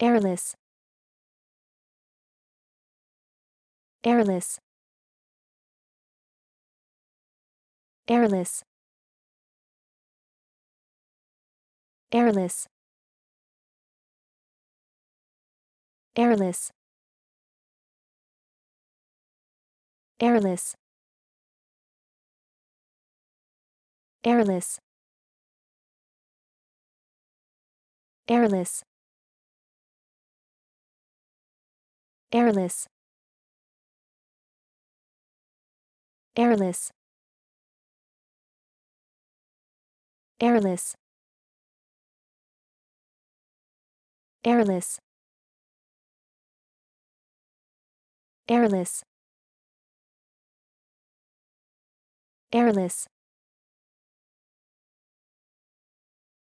airless. Airless. Airless. Airless. Airless. Airless. Airless. Airless airless. Airless. Airless. Airless. Airless. Airless